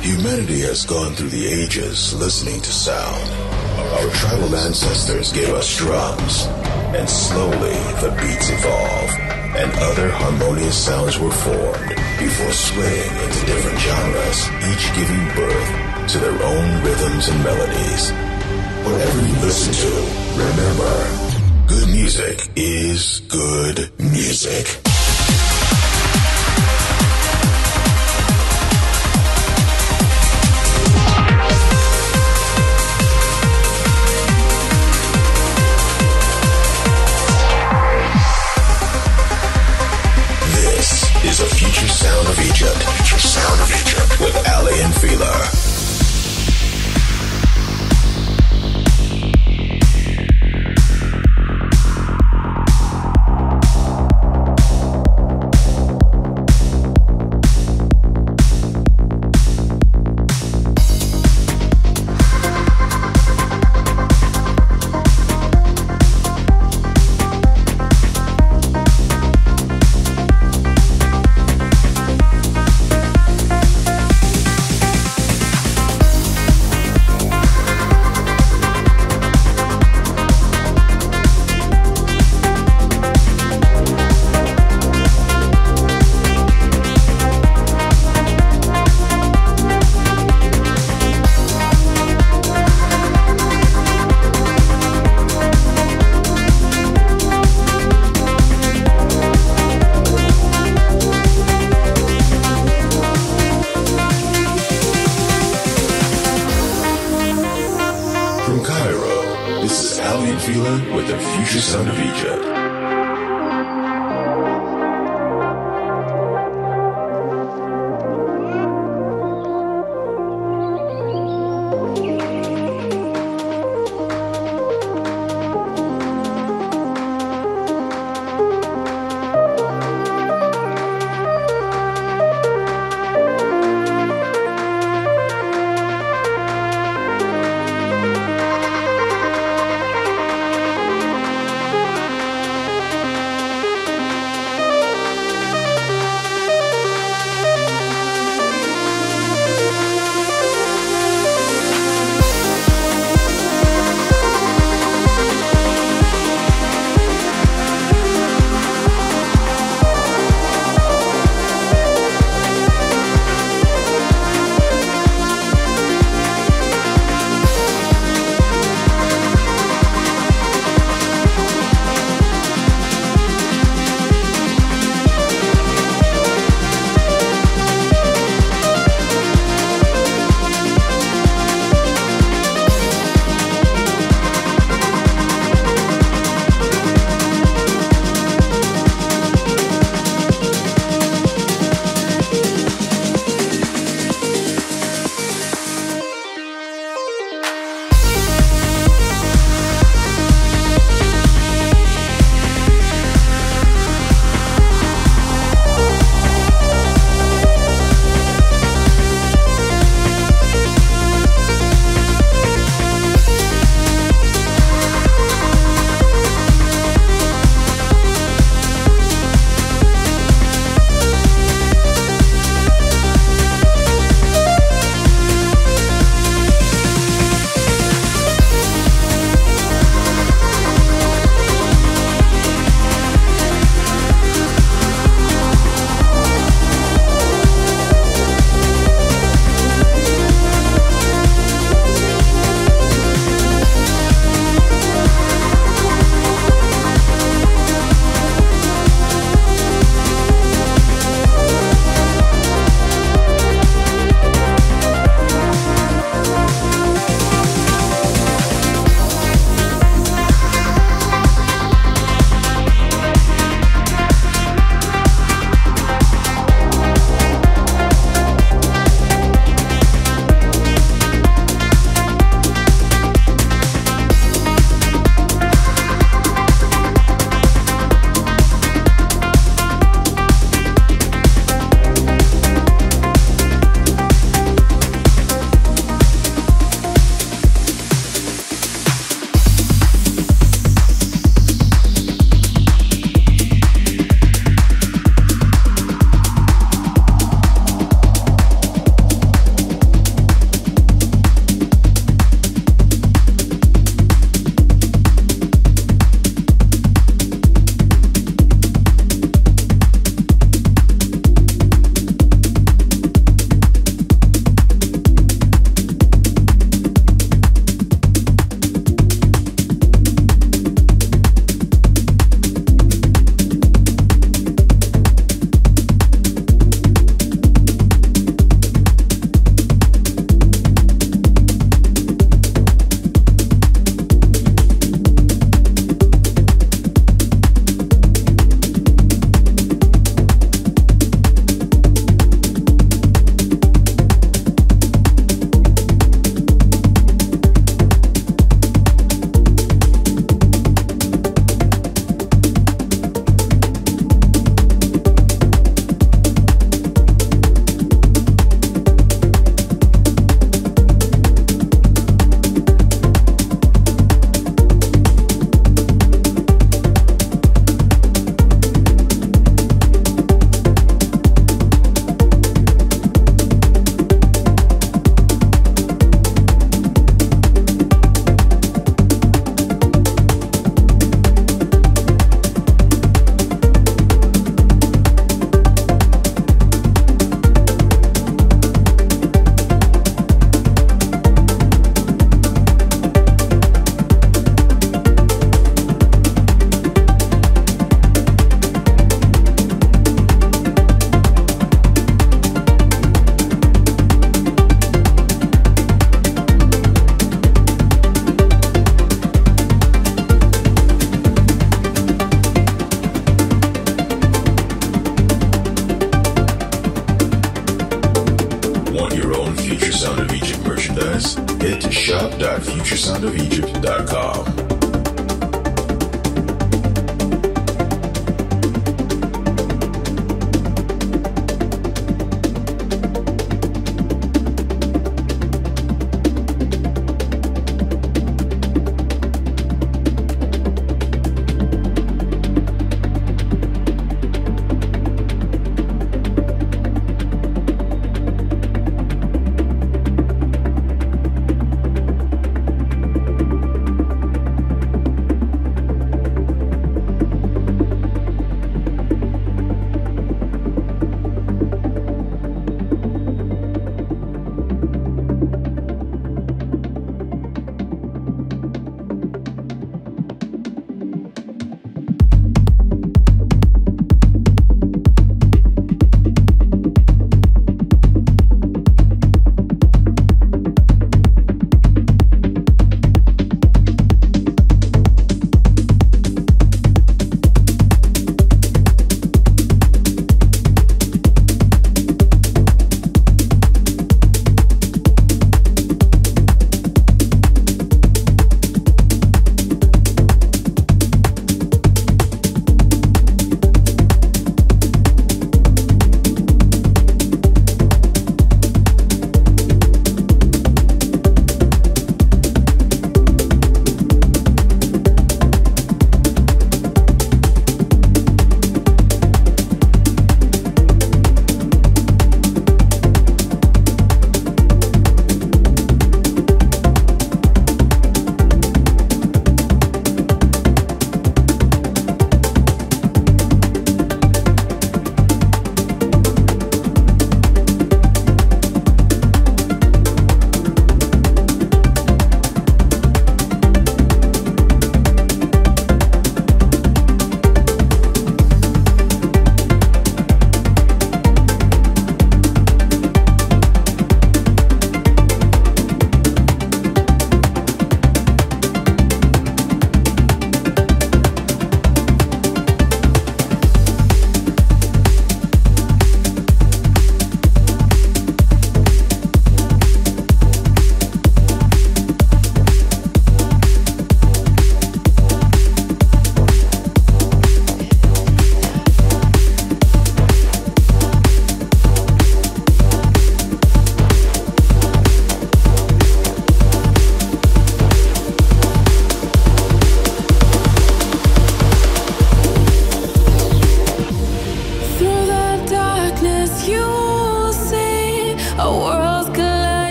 Humanity has gone through the ages listening to sound. Our tribal ancestors gave us drums, and slowly the beats evolved, and other harmonious sounds were formed before splitting into different genres, each giving birth to their own rhythms and melodies. Whatever you listen to, remember, good music is good music. Of Egypt. Sound of Egypt with Aly and Fila.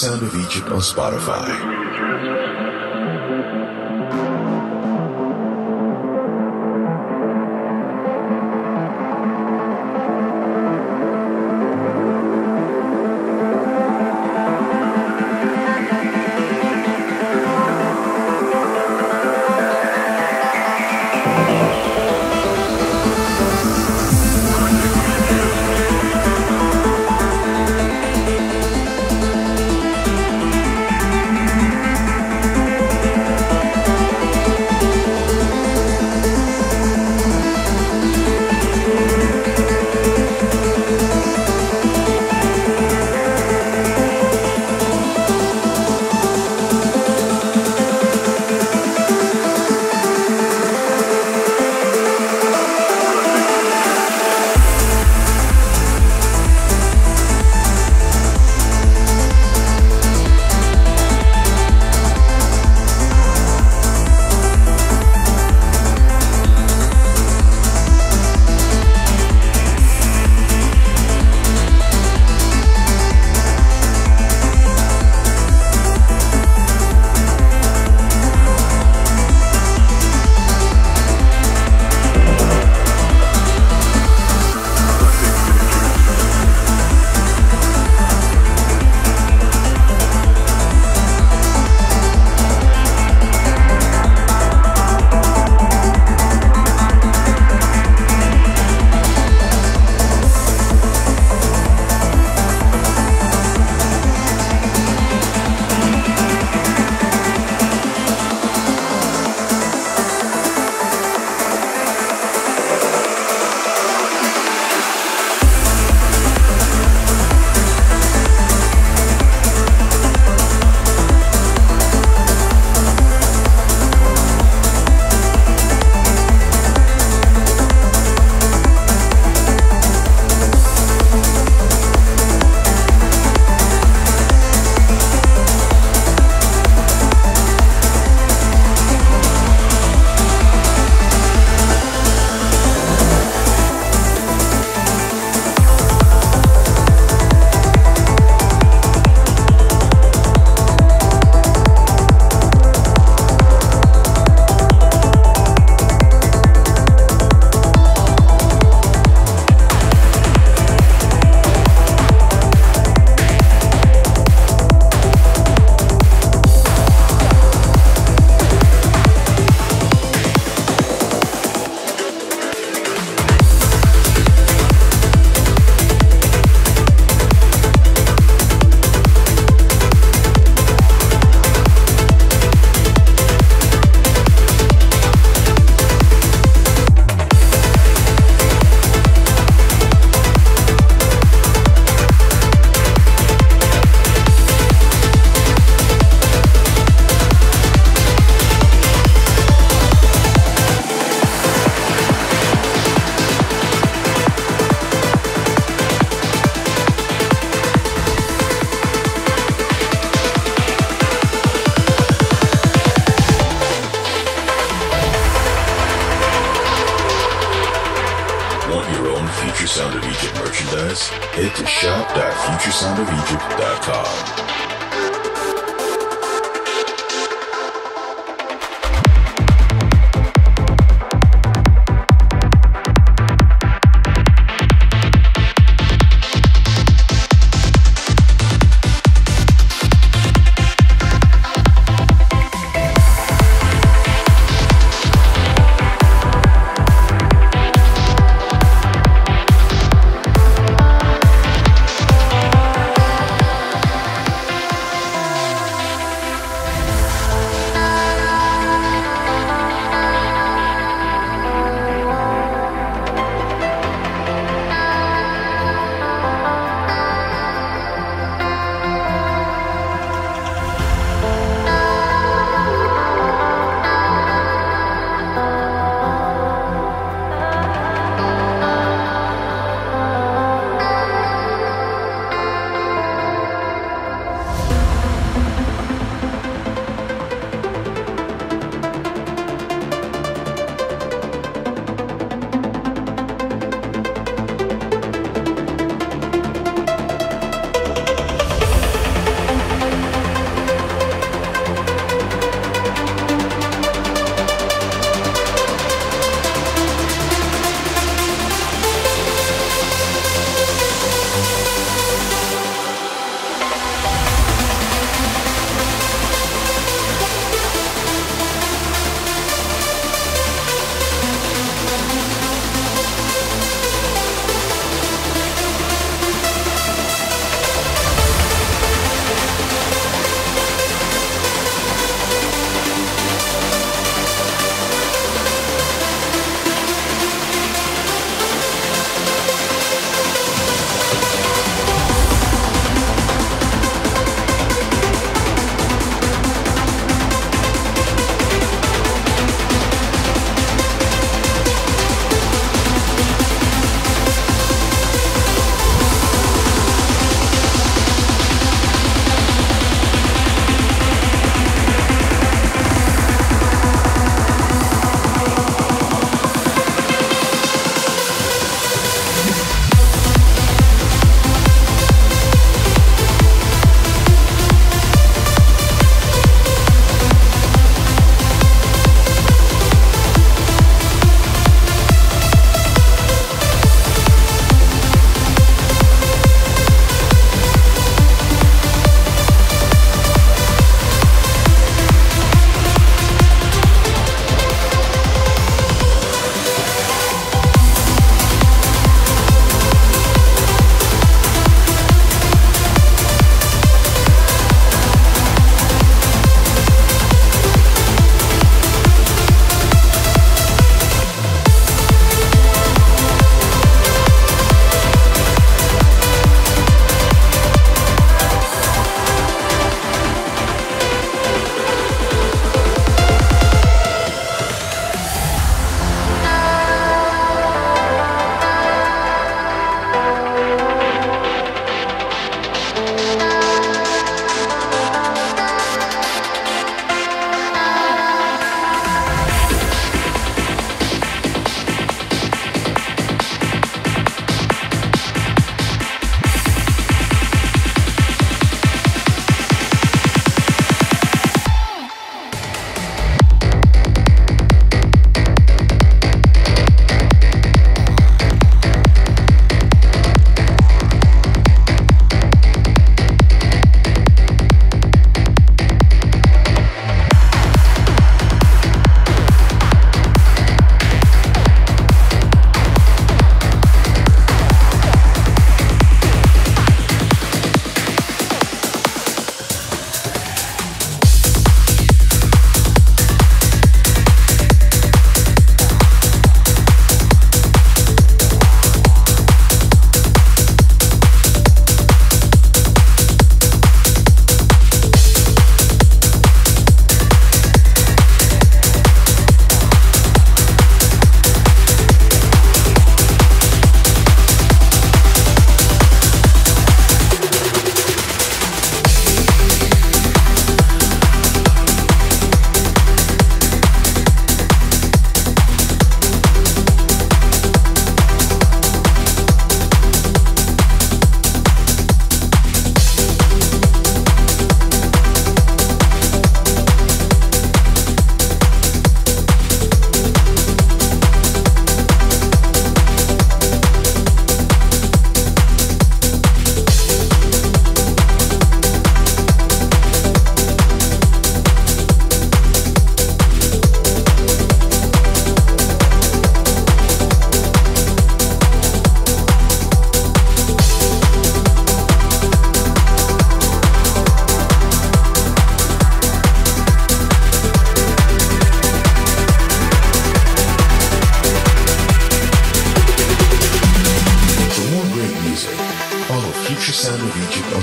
Sound of Egypt on Spotify.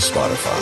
Spotify.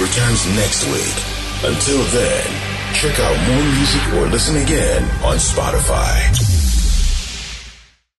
Returns next week Until then, check out more music or listen again on Spotify.